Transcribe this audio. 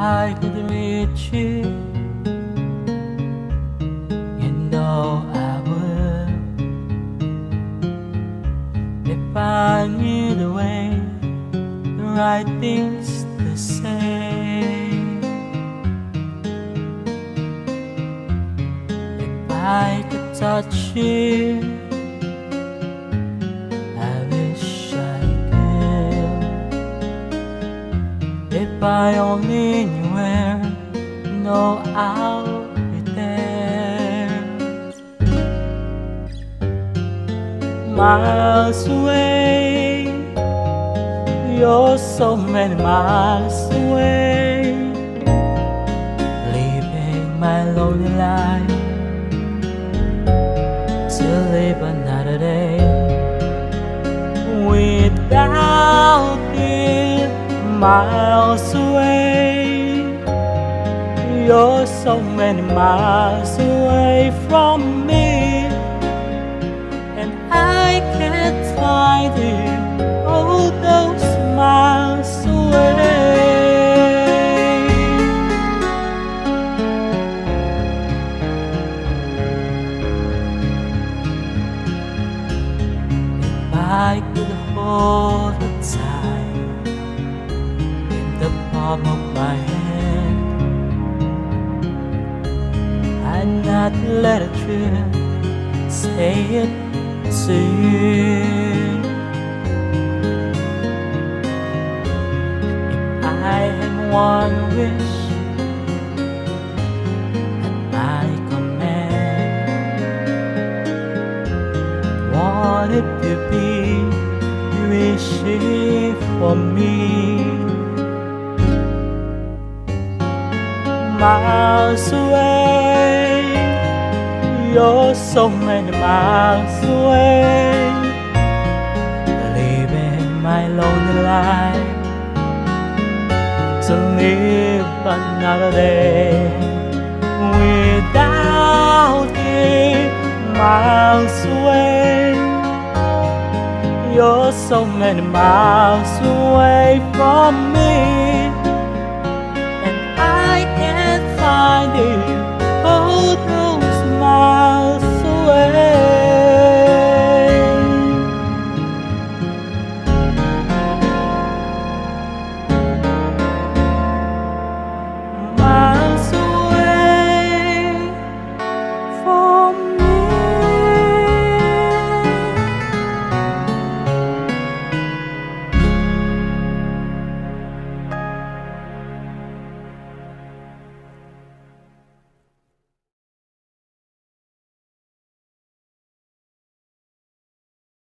I could reach you, know I would. If I knew the way, the right things to say. If I could touch you, If I only knew where, know I'll be there. Miles away, you're so many miles away, leaving my lonely life to live another day without miles away. You're so many miles away from me, and I can't find you oh, all those miles away. If I could hold the time palm of my hand, I'd not let it drift, say it you. If I had one wish at my command, wanted to be wishing for me miles away. You're so many miles away. Living my lonely life to live another day without you miles away. You're so many miles away from me